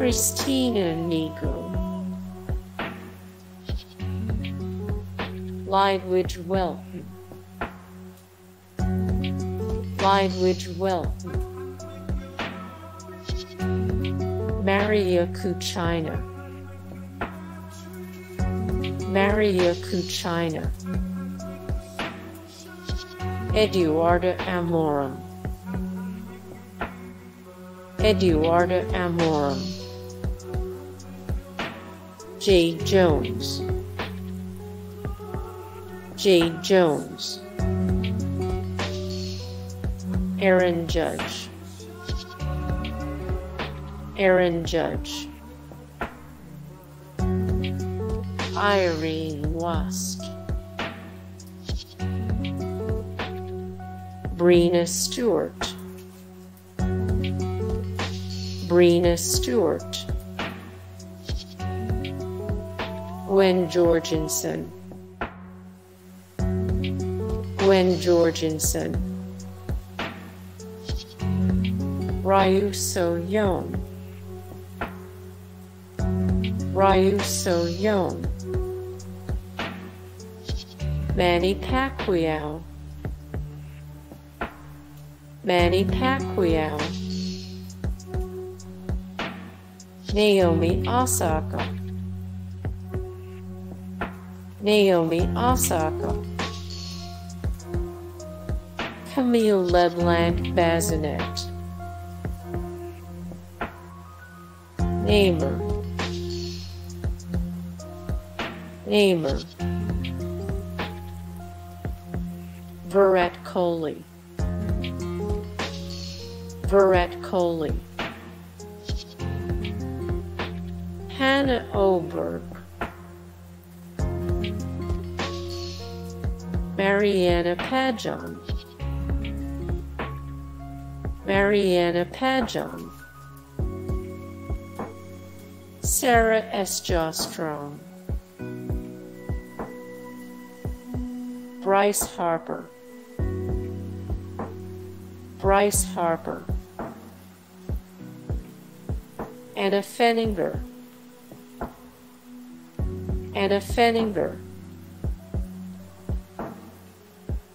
Cristina Neagu. Lidewij Welten. Lidewij Welten. Mariya Kuchina. Mariya Kuchina. Eduarda Amorim. Eduarda Amorim. J. Jones. J. Jones. Aaron Judge. Aaron Judge. Ireen Wüst. Breanna Stewart. Breanna Stewart. Gwen Jorgensen. Gwen Jorgensen. Ryu So Young. Ryu So Young. Manny Pacquiao. Manny Pacquiao. Naomi Osaka. Naomi Osaka. Camille Leblanc Bazinet. Neymar. Neymar. Verret Coley. Verret Coley. Hannah Oberg. Mariana Pajon. Mariana Pajon. Sarah Sjöström. Bryce Harper. Bryce Harper. Anna Fenninger. Anna Fenninger.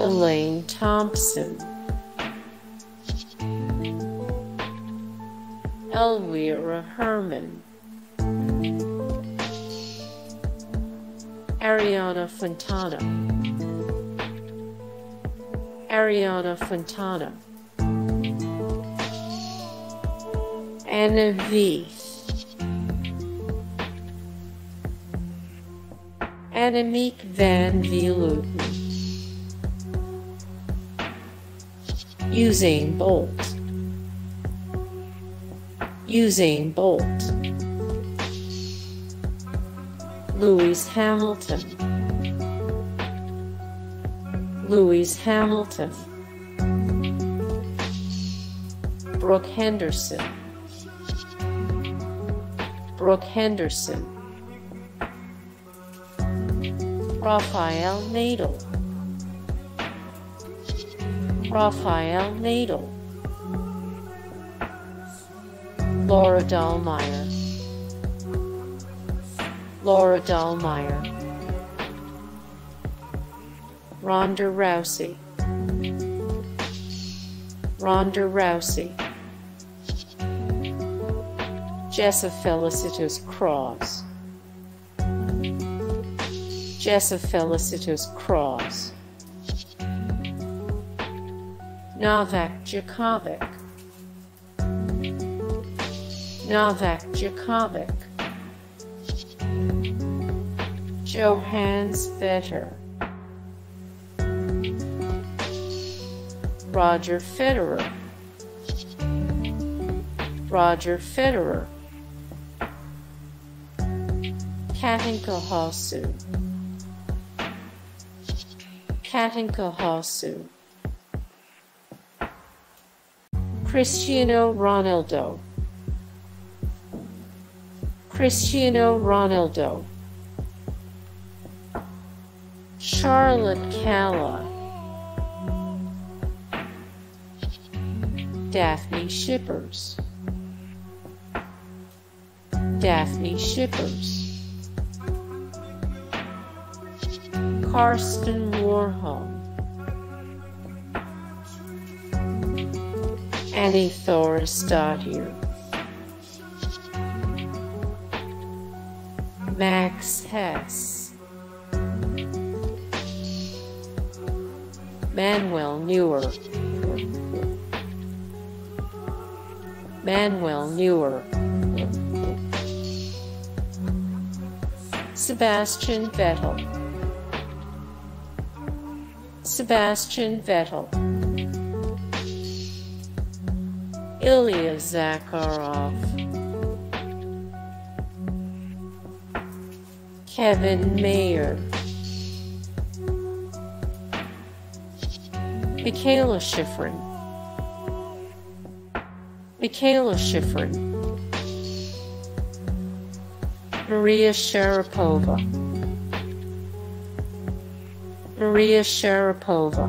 Elaine Thompson. Elvira Herman. Arianna Fontana. Arianna Fontana. Anna Veith. Annemiek van Vleuten. Usain Bolt. Usain Bolt. Lewis Hamilton. Lewis Hamilton. Brooke Henderson. Brooke Henderson. Rafael Nadal. Rafael Nadal. Laura Dahlmeier. Laura Dahlmeier. Ronda Rousey. Ronda Rousey. Jessa Felicitas Cross. Jessa Felicitas Cross. Novak Djokovic. Novak Djokovic. Johannes Vetter. Roger Federer Roger Federer Katinka Hosszu Katinka Hosszu Cristiano Ronaldo. Cristiano Ronaldo. Charlotte Kalla Dafne Schippers. Dafne Schippers Karsten Annie Thorisdottir Max Hess. Manuel Neuer. Manuel Neuer. Sebastian Vettel. Sebastian Vettel Ilya Zakharov Kevin Mayer. Mikaela Shiffrin Mikaela Shiffrin Maria Sharapova. Maria Sharapova